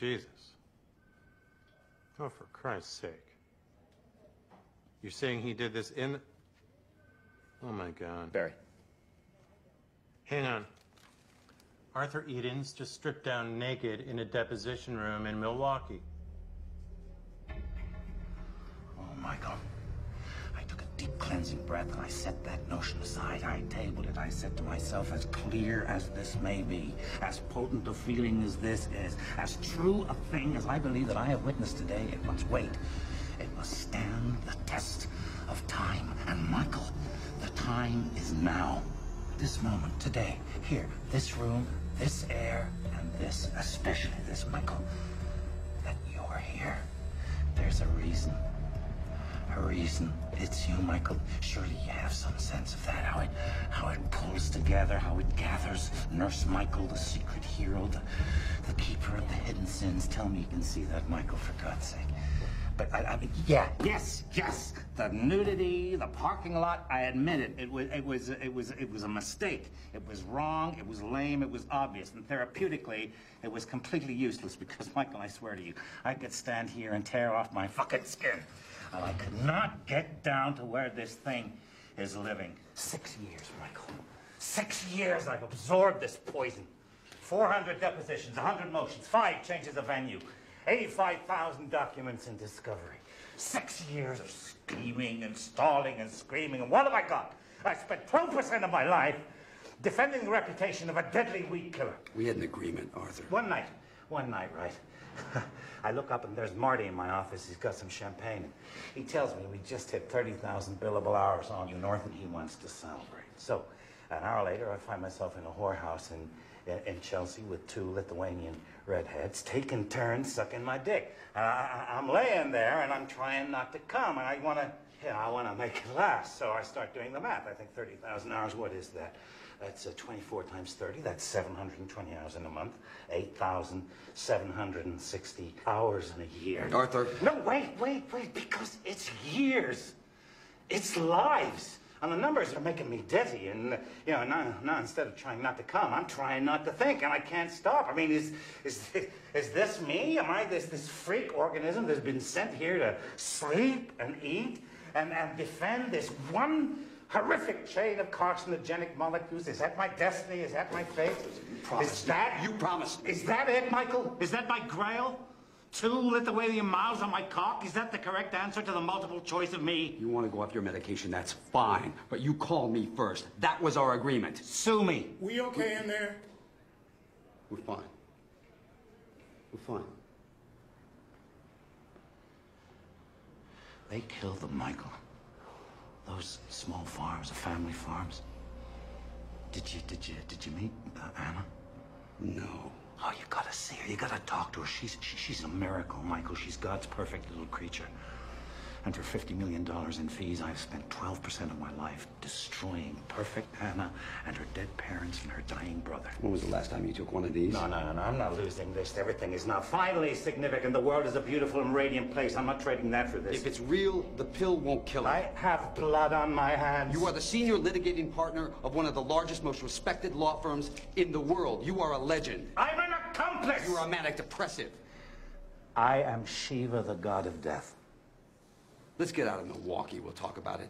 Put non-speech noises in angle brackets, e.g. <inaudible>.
Jesus. Oh, for Christ's sake. You're saying he did this in. Oh my god. Barry. Hang on. Arthur Edens just stripped down naked in a deposition room in Milwaukee. Oh, Michael. I took a deep cleansing breath and I set that notion aside. I tabled it. I said to myself, as clear as this may be, as potent a feeling as this is, as true a thing as I believe that I have witnessed today, it must wait. It must stand the test of time. And Michael, the time is now. This moment, today, here, this room, this air, and this, especially this, Michael, that you're here. There's a reason. A reason. It's you, Michael. Surely you have some sense of that, how it how it pulls together, how it gathers. Nurse Michael, the secret hero, the, the keeper of the hidden sins. Tell me you can see that, Michael, for God's sake. But I, I mean, yeah, yes, yes. The nudity, the parking lot. I admit it. It was, it was, it was, it was a mistake. It was wrong. It was lame. It was obvious. And therapeutically, it was completely useless because, <laughs> Michael, I swear to you, I could stand here and tear off my fucking skin, and I could not get down to where this thing is living. Six years, Michael. Six years I've absorbed this poison. 400 depositions, 100 motions, five changes of venue. 85,000 documents in discovery. Six years of scheming and stalling and screaming. And what have I got? I spent 12% of my life defending the reputation of a deadly weed killer. We had an agreement, Arthur. One night, one night, right? <laughs> I look up and there's Marty in my office. He's got some champagne. He tells me we just hit 30,000 billable hours on U/North and he wants to celebrate. So, an hour later, I find myself in a whorehouse in in Chelsea with two Lithuanian redheads taking turns sucking my dick. And I, I'm laying there and I'm trying not to come, and I want to, you know, I want to make it last. So I start doing the math. I think 30,000 hours. What is that? That's uh, 24 times 30. That's 720 hours in a month. 8,760 hours in a year. Arthur. No, wait, wait, wait. Because it's years. It's lives. And the numbers are making me dizzy. And, you know, now, now instead of trying not to come, I'm trying not to think, and I can't stop. I mean, is, is, is this me? Am I this, this freak organism that's been sent here to sleep and eat and, and defend this one horrific chain of carcinogenic molecules? Is that my destiny? Is that my fate? You promised. Is that... You promised. Is that it, Michael? Is that my grail? Two Lithuanian miles on my cock? Is that the correct answer to the multiple choice of me? You want to go off your medication, that's fine. But you called me first. That was our agreement. Sue me. We okay in there? We're fine. We're fine. They killed them, Michael. Those small farms, the family farms. Did you, did you, did you meet uh, Anna? No. Oh, you gotta see her. You gotta talk to her. She's she, she's a miracle, Michael. She's God's perfect little creature. And for $50 million in fees, I've spent 12% of my life destroying perfect Anna and her dead parents and her dying brother. When was the last time you took one of these? No, no, no, I'm not losing this. Everything is now finally significant. The world is a beautiful and radiant place. I'm not trading that for this. If it's real, the pill won't kill it. I have blood on my hands. You are the senior litigating partner of one of the largest, most respected law firms in the world. You are a legend. I'm accomplice! You are a manic depressive. I am Shiva, the god of death. Let's get out of Milwaukee. We'll talk about it.